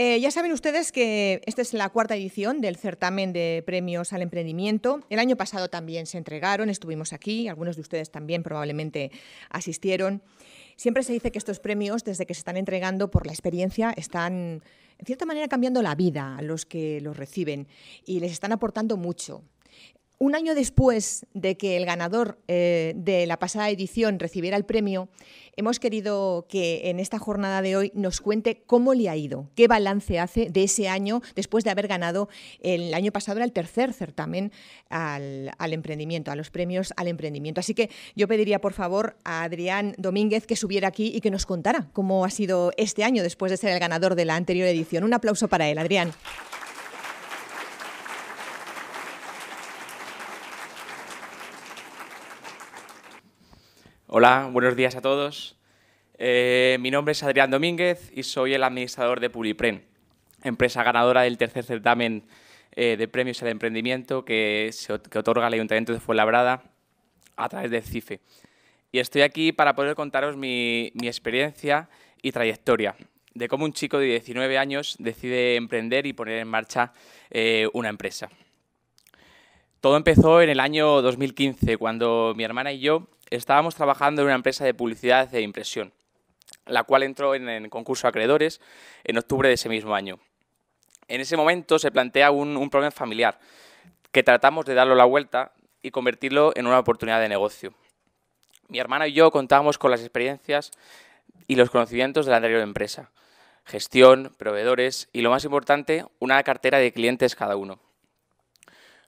Eh, ya saben ustedes que esta es la cuarta edición del certamen de premios al emprendimiento. El año pasado también se entregaron, estuvimos aquí, algunos de ustedes también probablemente asistieron. Siempre se dice que estos premios, desde que se están entregando por la experiencia, están en cierta manera cambiando la vida a los que los reciben y les están aportando mucho. Un año después de que el ganador eh, de la pasada edición recibiera el premio, hemos querido que en esta jornada de hoy nos cuente cómo le ha ido, qué balance hace de ese año después de haber ganado el año pasado era el tercer certamen al, al emprendimiento, a los premios al emprendimiento. Así que yo pediría por favor a Adrián Domínguez que subiera aquí y que nos contara cómo ha sido este año después de ser el ganador de la anterior edición. Un aplauso para él, Adrián. Hola, buenos días a todos. Eh, mi nombre es Adrián Domínguez y soy el administrador de Pulipren, empresa ganadora del tercer certamen eh, de premios al emprendimiento que, se, otorga el Ayuntamiento de Fuenlabrada a través del CIFE. Y estoy aquí para poder contaros mi, mi experiencia y trayectoria de cómo un chico de 19 años decide emprender y poner en marcha eh, una empresa. Todo empezó en el año 2015, cuando mi hermana y yo estábamos trabajando en una empresa de publicidad e impresión, la cual entró en, el concurso de acreedores en octubre de ese mismo año. En ese momento se plantea un, problema familiar, que tratamos de darlo la vuelta y convertirlo en una oportunidad de negocio. Mi hermana y yo contábamos con las experiencias y los conocimientos de la anterior empresa, gestión, proveedores y, lo más importante, una cartera de clientes cada uno.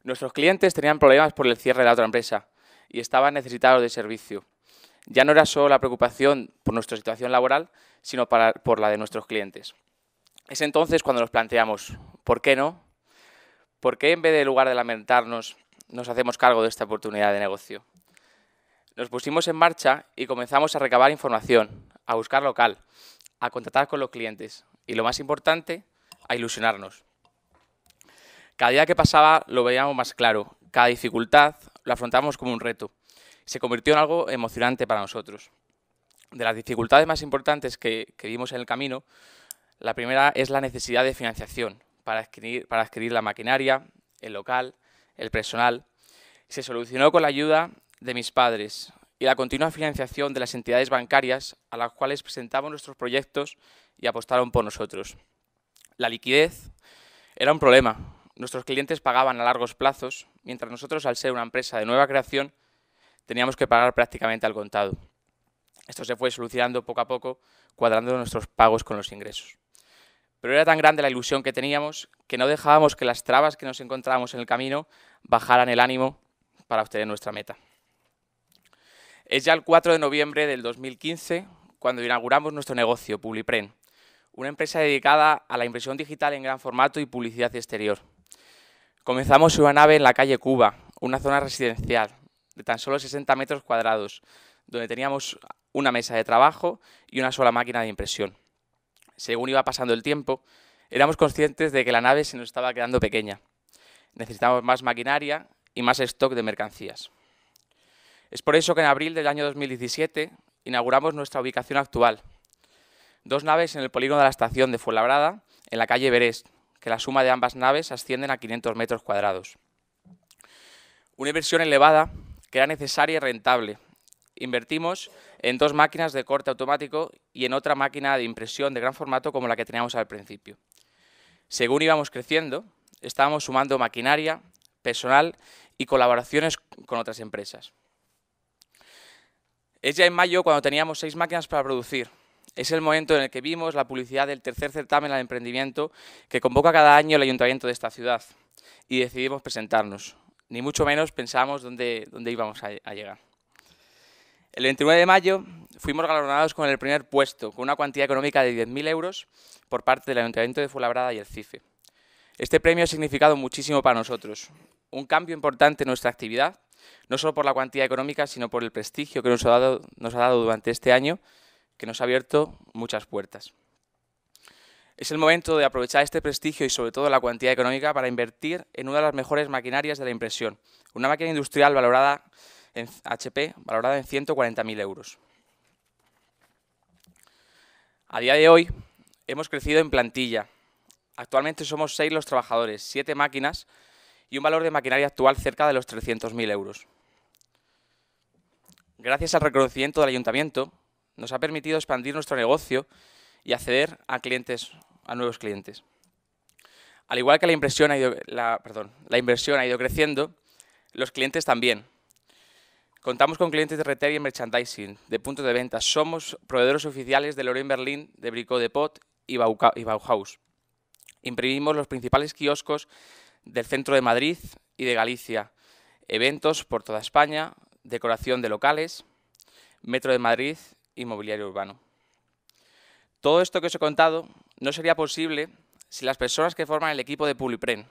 Nuestros clientes tenían problemas por el cierre de la otra empresa y estaban necesitados de servicio. Ya no era solo la preocupación por nuestra situación laboral, sino por la de nuestros clientes. Es entonces cuando nos planteamos, ¿por qué no? ¿Por qué en vez de lugar de lamentarnos nos hacemos cargo de esta oportunidad de negocio? Nos pusimos en marcha y comenzamos a recabar información, a buscar local, a contactar con los clientes y, lo más importante, a ilusionarnos. Cada día que pasaba lo veíamos más claro, cada dificultad lo afrontamos como un reto. Se convirtió en algo emocionante para nosotros. De las dificultades más importantes que, que vimos en el camino, la primera es la necesidad de financiación para adquirir, para adquirir la maquinaria, el local, el personal. Se solucionó con la ayuda de mis padres y la continua financiación de las entidades bancarias a las cuales presentamos nuestros proyectos y apostaron por nosotros. La liquidez era un problema. Nuestros clientes pagaban a largos plazos mientras nosotros, al ser una empresa de nueva creación, teníamos que pagar prácticamente al contado. Esto se fue solucionando poco a poco, cuadrando nuestros pagos con los ingresos. Pero era tan grande la ilusión que teníamos que no dejábamos que las trabas que nos encontrábamos en el camino bajaran el ánimo para obtener nuestra meta. Es ya el 4 de noviembre del 2015 cuando inauguramos nuestro negocio, Publipren, una empresa dedicada a la impresión digital en gran formato y publicidad exterior. Comenzamos una nave en la calle Cuba, una zona residencial de tan solo 60 metros cuadrados, donde teníamos una mesa de trabajo y una sola máquina de impresión. Según iba pasando el tiempo, éramos conscientes de que la nave se nos estaba quedando pequeña. Necesitábamos más maquinaria y más stock de mercancías. Es por eso que en abril del año 2017 inauguramos nuestra ubicación actual. Dos naves en el polígono de la estación de Fuenlabrada, en la calle Berés, que la suma de ambas naves ascienden a 500 metros cuadrados. Una inversión elevada que era necesaria y rentable. Invertimos en dos máquinas de corte automático y en otra máquina de impresión de gran formato como la que teníamos al principio. Según íbamos creciendo, estábamos sumando maquinaria, personal y colaboraciones con otras empresas. Es ya en mayo cuando teníamos seis máquinas para producir, es el momento en el que vimos la publicidad del tercer certamen al emprendimiento que convoca cada año el ayuntamiento de esta ciudad y decidimos presentarnos. Ni mucho menos pensamos dónde, dónde íbamos a, llegar. El 29 de mayo fuimos galardonados con el primer puesto, con una cuantía económica de 10.000 euros por parte del Ayuntamiento de Fuenlabrada y el CIFE. Este premio ha significado muchísimo para nosotros, un cambio importante en nuestra actividad, no solo por la cuantía económica, sino por el prestigio que nos ha dado durante este año que nos ha abierto muchas puertas. Es el momento de aprovechar este prestigio y sobre todo la cuantía económica para invertir en una de las mejores maquinarias de la impresión, una máquina industrial valorada en HP, valorada en 140.000 euros. A día de hoy hemos crecido en plantilla, Actualmente somos seis los trabajadores, siete máquinas y un valor de maquinaria actual cerca de los 300.000 euros. Gracias al reconocimiento del ayuntamiento, nos ha permitido expandir nuestro negocio y acceder a clientes, a nuevos clientes. Al igual que la inversión ha ido, la inversión ha ido creciendo, los clientes también. Contamos con clientes de retail y merchandising, de puntos de venta. Somos proveedores oficiales de Leroy Berlín, de Brico de Pot y Bauhaus. Imprimimos los principales kioscos del centro de Madrid y de Galicia. Eventos por toda España, decoración de locales, Metro de Madrid y mobiliario urbano. Todo esto que os he contado no sería posible si las personas que forman el equipo de Publipren.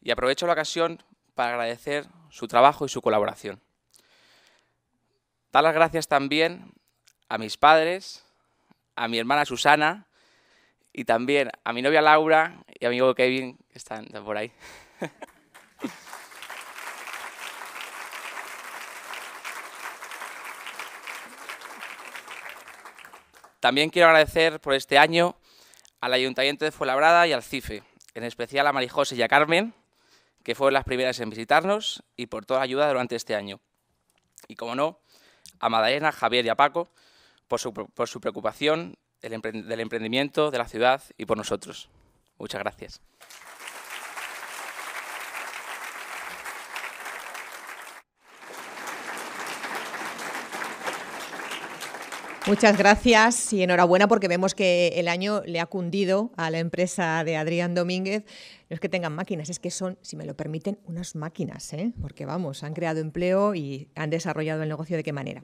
Y aprovecho la ocasión para agradecer su trabajo y su colaboración. Dar las gracias también a mis padres, a mi hermana Susana y también a mi novia Laura y a mi amigo Kevin, que están por ahí. También quiero agradecer por este año al Ayuntamiento de Fuenlabrada y al CIFE, en especial a Marijose y a Carmen, que fueron las primeras en visitarnos y por toda la ayuda durante este año. Y como no, a Madalena, Javier y a Paco por su, por su preocupación del emprendimiento, de la ciudad y por nosotros. Muchas gracias. Muchas gracias y enhorabuena porque vemos que el año le ha cundido a la empresa de Adrián Domínguez. No es que tengan máquinas, es que son, si me lo permiten, unas máquinas, ¿eh? porque vamos, han creado empleo y han desarrollado el negocio de qué manera.